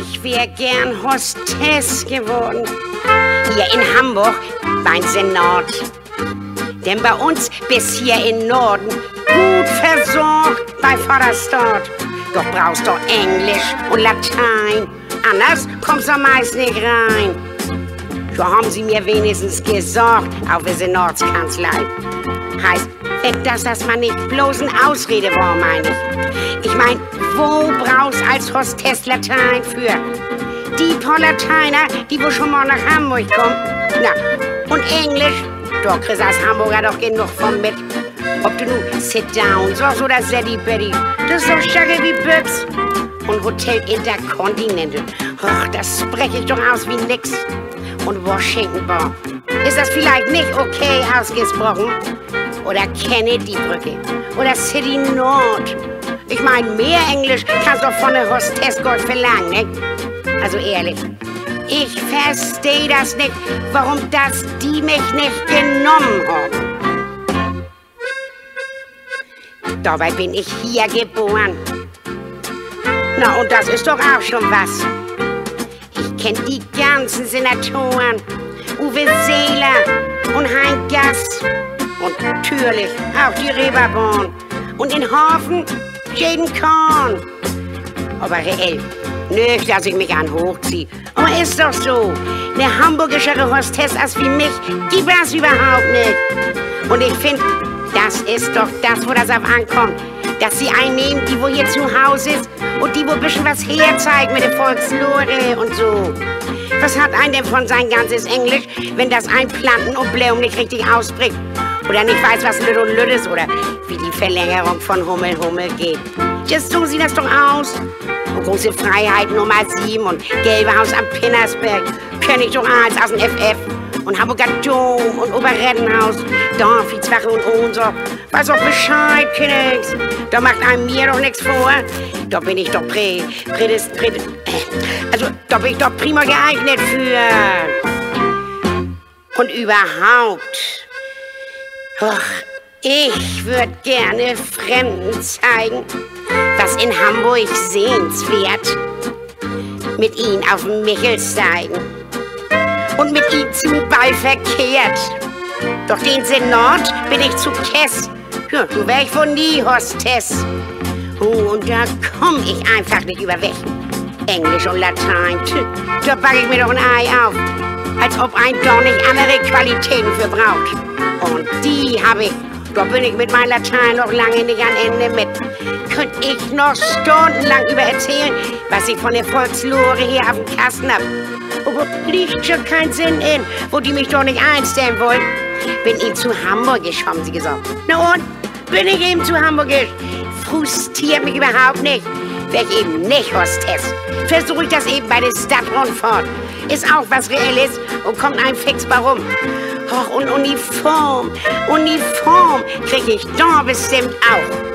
Ich wäre gern Hostess geworden. Hier in Hamburg beim Senat. Denn bei uns bis hier in Norden gut versorgt bei Vaterstadt. Doch brauchst du Englisch und Latein. Anders kommst du meist nicht rein. So haben sie mir wenigstens gesagt auf der Senatskanzlei. Heißt, dass das mal nicht bloß eine Ausrede war, meine ich. Ich mein, wo brauchst als Hostess Latein für? Die paar Lateiner, die wo schon mal nach Hamburg kommen. Na, und Englisch? Da kriegst als Hamburger doch genug von mit. Ob du nun Sit Down sagst oder Setti Betty, das ist doch starke wie Böps. Und Hotel Intercontinental, ach, das spreche ich doch aus wie nix. Und Washington Bar, ist das vielleicht nicht okay ausgesprochen? Oder Kennedy-Brücke. Oder City Nord. Ich meine, mehr Englisch kannst du von der Hostess Gott verlangen, ne? Also ehrlich, ich verstehe das nicht, warum das die mich nicht genommen haben. Dabei bin ich hier geboren. Na, und das ist doch auch schon was. Ich kenne die ganzen Senatoren. Uwe Seeler und Hein Gass. Und natürlich auch die Reeperbahn. Und in Hafen jeden Korn. Aber reell, nicht, dass ich mich an hochziehe. Aber ist doch so. Eine hamburgischere Hostess als wie mich gibt es überhaupt nicht. Und ich finde, das ist doch das, wo das auf ankommt. Dass sie einnehmen, die wo hier zu Hause ist und die wo ein bisschen was herzeigen mit der Volkslore und so. Was hat ein denn von sein ganzes Englisch, wenn das ein Planten und Bläum nicht richtig ausbricht? Oder nicht weiß, was Lütt und Lütt ist oder wie die Verlängerung von Hummel Hummel geht. Jetzt so sieht das doch aus. Und große Freiheit Nummer 7 und Gelbe Haus am Pinnersberg. Kenn ich doch eins aus dem FF. Und Hamburger Dom und Oberettenhaus. Dorfizwache und unser. Weiß doch Bescheid, Kindex. Da macht einem mir doch nichts vor. Da bin ich doch prä, prä, also da bin ich doch prima geeignet für. Und überhaupt. Och, ich würde gerne Fremden zeigen, was in Hamburg sehenswert. Mit ihnen auf Michel steigen und mit ihnen zum Ball verkehrt. Doch den Senat bin ich zu Kess. Ja, du wär ich von nie Hostess. Oh, und da komm ich einfach nicht über weg. Englisch und Latein, da backe ich mir doch ein Ei auf. Als ob ein doch nicht andere Qualitäten für braucht. Und die habe ich. Da bin ich mit meinem Latein noch lange nicht an Ende mit. Könnte ich noch stundenlang über erzählen, was ich von der Volkslore hier auf dem Kasten hab. Liegt schon keinen Sinn in, wo die mich doch nicht einstellen wollen. Bin ihnen zu hamburgisch, haben sie gesagt. Na und? Bin ich eben zu hamburgisch? Frustriert mich überhaupt nicht. Wär ich eben nicht Hostess. Versuche ich das eben bei der Stadtrundfahrt. Ist auch was Reelles und kommt ein fix warum. Och, und Uniform, Uniform krieg ich da bestimmt auch.